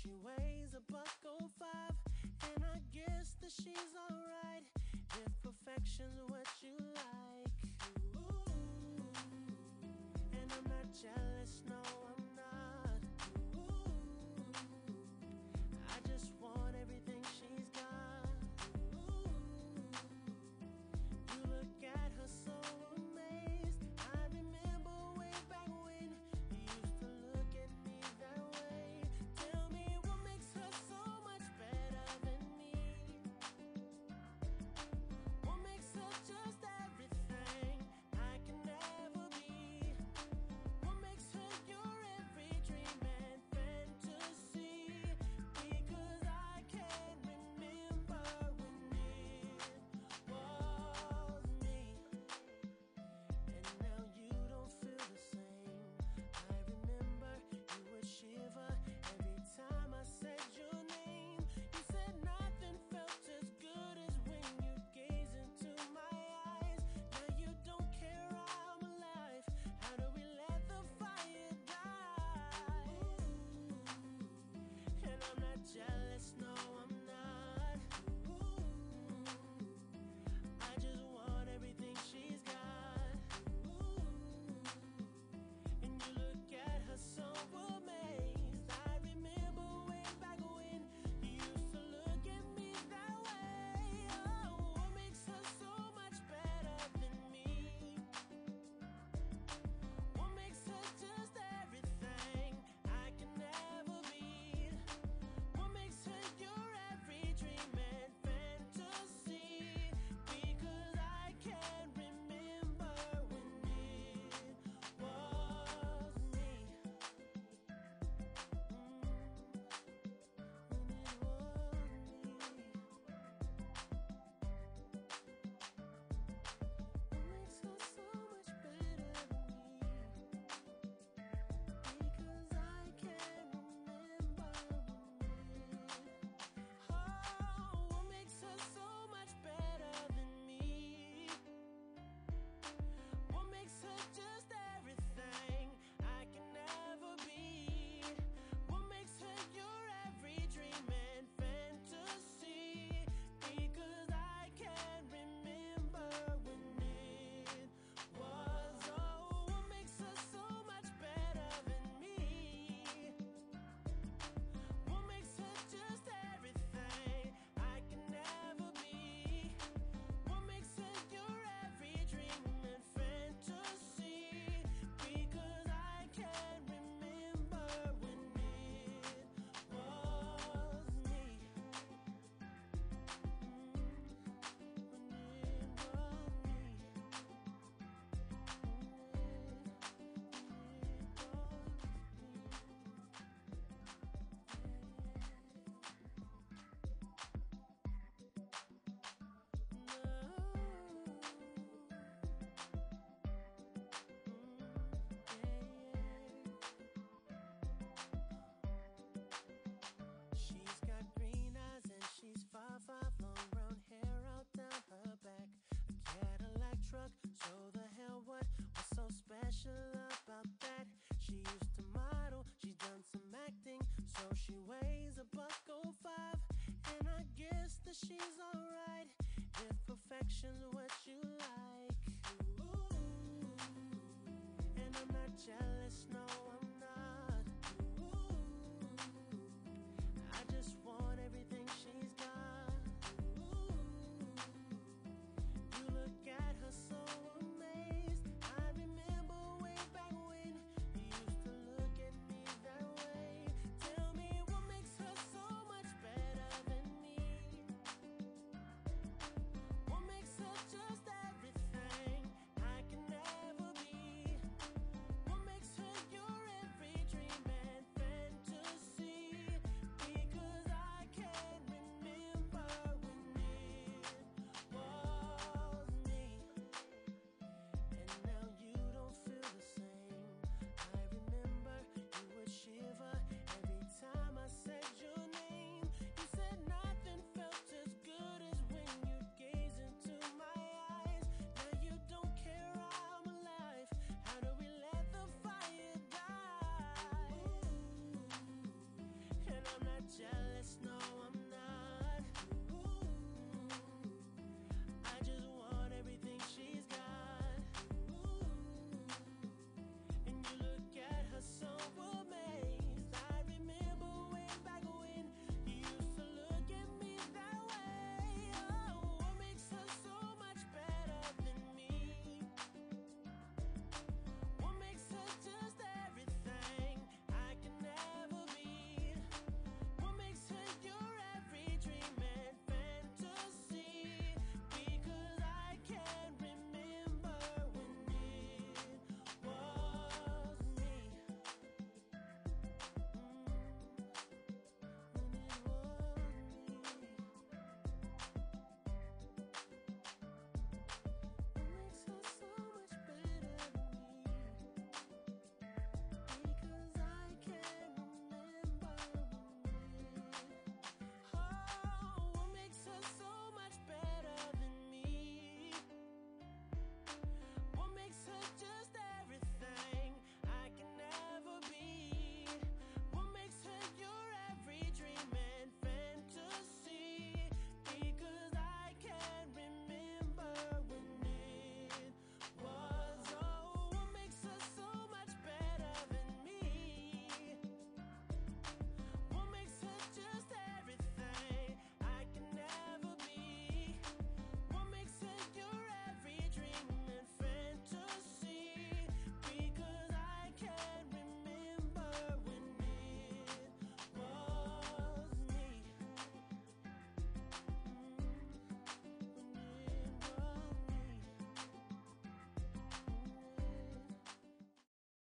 She weighs a buck oh five, and I guess that she's So the hell what was so special about that? She used to model, she done some acting, so she weighs a buck oh five. And I guess that she's alright if perfection's what